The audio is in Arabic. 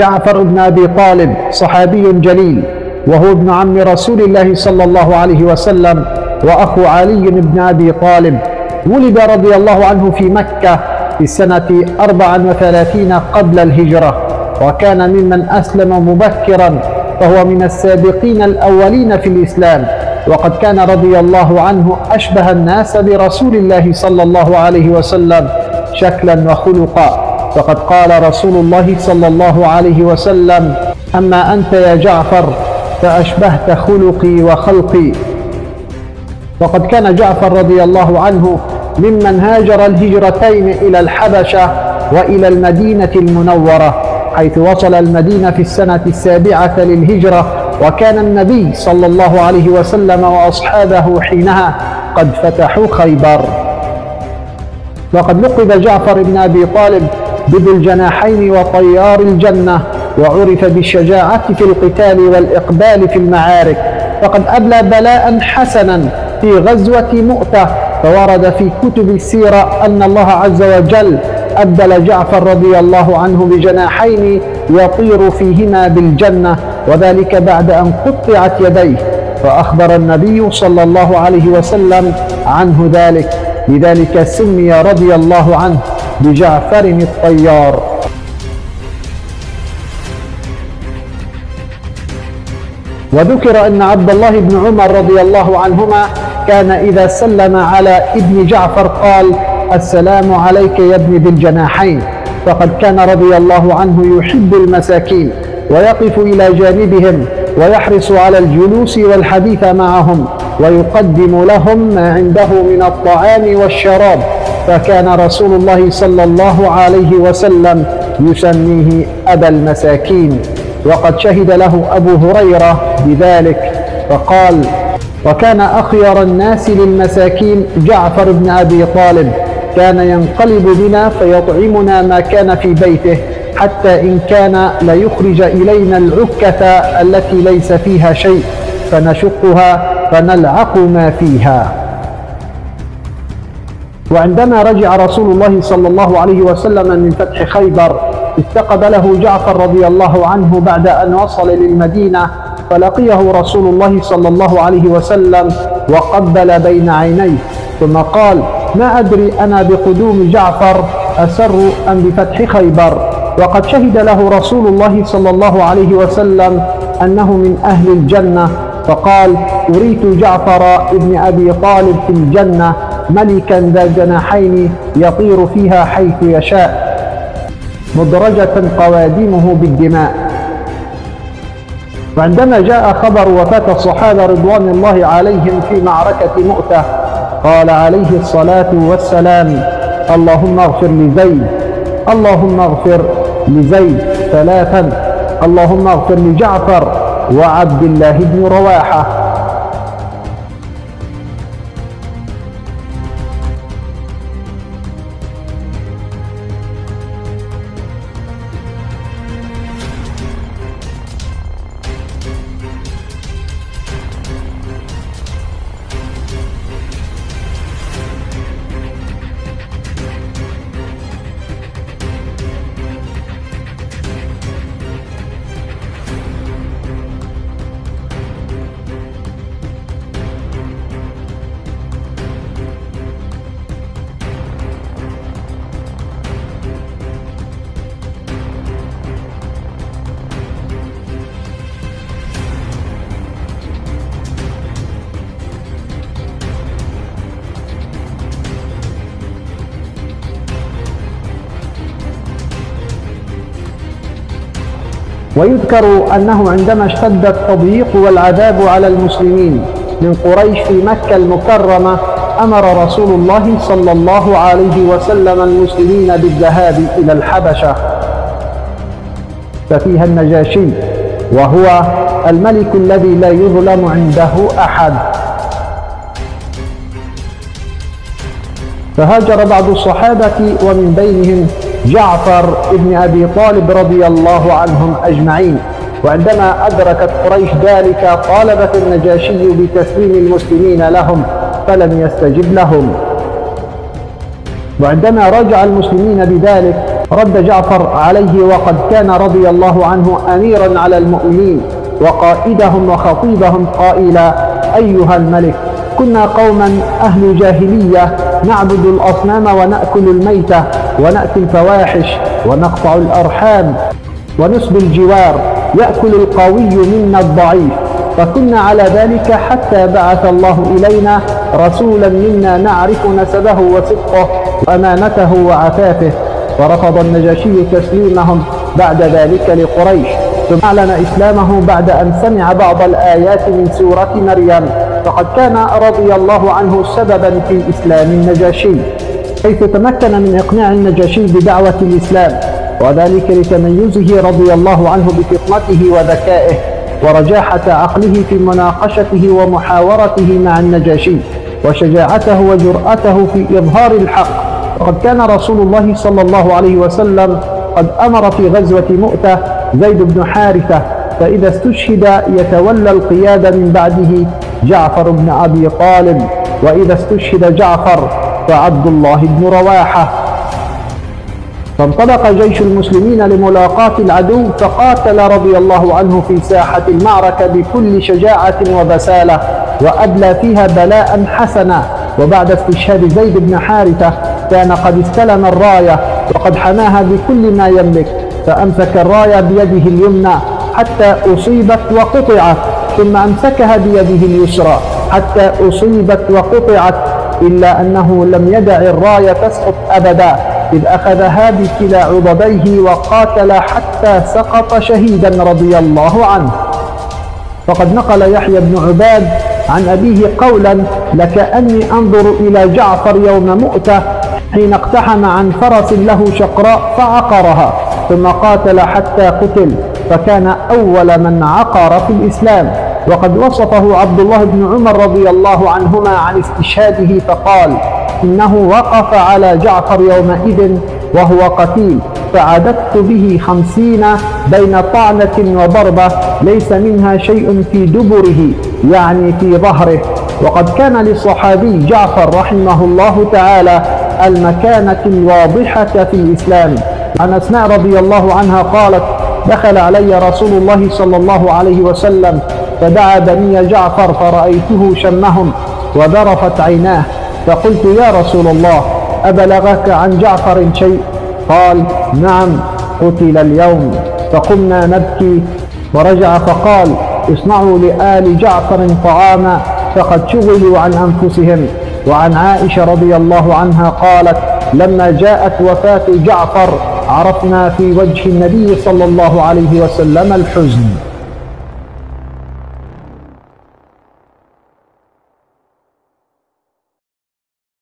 جعفر بن أبي طالب صحابي جليل وهو ابن عم رسول الله صلى الله عليه وسلم وأخو علي بن أبي طالب. ولد رضي الله عنه في مكة في أربع وثلاثين قبل الهجرة وكان ممن أسلم مبكرا فهو من السابقين الأولين في الإسلام. وقد كان رضي الله عنه أشبه الناس برسول الله صلى الله عليه وسلم شكلا وخلقا. فقد قال رسول الله صلى الله عليه وسلم أما أنت يا جعفر فأشبهت خلقي وخلقي. وقد كان جعفر رضي الله عنه ممن هاجر الهجرتين إلى الحبشة وإلى المدينة المنورة حيث وصل المدينة في السنة السابعة للهجرة وكان النبي صلى الله عليه وسلم وأصحابه حينها قد فتحوا خيبر. وقد لقب جعفر بن أبي طالب بذو الجناحين وطيار الجنة وعرف بالشجاعة في القتال والإقبال في المعارك. فقد أبلى بلاء حسنا في غزوة مؤتة فورد في كتب السيرة أن الله عز وجل أبدل جعفر رضي الله عنه بجناحين يطير فيهما بالجنة وذلك بعد أن قطعت يديه. فأخبر النبي صلى الله عليه وسلم عنه ذلك. لذلك سمي رضي الله عنه بجعفر الطيار. وذكر أن عبد الله بن عمر رضي الله عنهما كان إذا سلم على ابن جعفر قال السلام عليك يا ابن ذي الجناحين. فقد كان رضي الله عنه يحب المساكين ويقف إلى جانبهم ويحرص على الجلوس والحديث معهم ويقدم لهم ما عنده من الطعام والشراب. فكان رسول الله صلى الله عليه وسلم يسميه أبا المساكين. وقد شهد له أبو هريرة بذلك فقال وكان أخير الناس للمساكين جعفر بن أبي طالب. كان ينقلب بنا فيطعمنا ما كان في بيته حتى إن كان ليخرج إلينا العكة التي ليس فيها شيء فنشقها فنلعق ما فيها. وعندما رجع رسول الله صلى الله عليه وسلم من فتح خيبر استقبله جعفر رضي الله عنه بعد أن وصل للمدينة فلقيه رسول الله صلى الله عليه وسلم وقبل بين عينيه. ثم قال ما أدري أنا بقدوم جعفر أسر أم بفتح خيبر؟ وقد شهد له رسول الله صلى الله عليه وسلم أنه من أهل الجنة فقال أريت جعفر ابن أبي طالب في الجنة ملكا ذا جناحين يطير فيها حيث يشاء مدرجة قوادمه بالدماء. وعندما جاء خبر وفاة الصحابة رضوان الله عليهم في معركة مؤتة قال عليه الصلاة والسلام اللهم اغفر لزيد اللهم اغفر لزيد ثلاثا اللهم اغفر لجعفر وعبد الله بن رواحة. ويذكر أنه عندما اشتد التضييق والعذاب على المسلمين من قريش في مكة المكرمة أمر رسول الله صلى الله عليه وسلم المسلمين بالذهاب إلى الحبشة. ففيها النجاشي وهو الملك الذي لا يظلم عنده أحد. فهاجر بعض الصحابة ومن بينهم جعفر بن أبي طالب رضي الله عنهم أجمعين. وعندما أدركت قريش ذلك طالبت النجاشي بتسليم المسلمين لهم فلم يستجب لهم. وعندما رجع المسلمين بذلك رد جعفر عليه وقد كان رضي الله عنه أميرا على المؤمنين وقائدهم وخطيبهم قائلا أيها الملك كنا قوما أهل جاهلية نعبد الأصنام ونأكل الميتة ونأتي الفواحش ونقطع الأرحام ونسب الجوار يأكل القوي منا الضعيف. فكنا على ذلك حتى بعث الله إلينا رسولا منا نعرف نسبه وصدقه وأمانته وعفافه. ورفض النجاشي تسليمهم بعد ذلك لقريش. ثم أعلن إسلامه بعد أن سمع بعض الآيات من سورة مريم. فقد كان رضي الله عنه سببا في إسلام النجاشي حيث تمكن من إقناع النجاشي بدعوة الإسلام وذلك لتميزه رضي الله عنه بفطنته وذكائه ورجاحة عقله في مناقشته ومحاورته مع النجاشي وشجاعته وجرأته في إظهار الحق. وقد كان رسول الله صلى الله عليه وسلم قد أمر في غزوة مؤتة زيد بن حارثة فإذا استشهد يتولى القيادة من بعده جعفر بن أبي طالب وإذا استشهد جعفر فعبد الله بن رواحة. فانطلق جيش المسلمين لملاقاة العدو فقاتل رضي الله عنه في ساحة المعركة بكل شجاعة وبسالة وأبلى فيها بلاء حسنا. وبعد استشهاد زيد بن حارثة كان قد استلم الراية وقد حماها بكل ما يملك فأمسك الراية بيده اليمنى حتى أصيبت وقطعت. ثم أمسكها بيده اليسرى حتى أصيبت وقطعت إلا أنه لم يدع الراية تسقط أبدا إذ أخذها بكلا عضديه وقاتل حتى سقط شهيدا رضي الله عنه. فقد نقل يحيى بن عباد عن أبيه قولا لكأني أنظر إلى جعفر يوم مؤتة حين اقتحم عن فرس له شقراء فعقرها ثم قاتل حتى قتل فكان أول من عقر في الإسلام. وقد وصفه عبد الله بن عمر رضي الله عنهما عن استشهاده فقال إنه وقف على جعفر يومئذ وهو قتيل فعددت به خمسين بين طعنة وضربة ليس منها شيء في دبره يعني في ظهره. وقد كان للصحابي جعفر رحمه الله تعالى المكانة الواضحة في الإسلام. عن أسماء رضي الله عنها قالت دخل علي رسول الله صلى الله عليه وسلم فدعا بني جعفر فرأيته شمهم وذرفت عيناه فقلت يا رسول الله أبلغك عن جعفر شيء؟ قال نعم قتل اليوم. فقمنا نبكي ورجع فقال اصنعوا لآل جعفر طعاما فقد شغلوا عن أنفسهم. وعن عائشة رضي الله عنها قالت لما جاءت وفاة جعفر عرفنا في وجه النبي صلى الله عليه وسلم الحزن.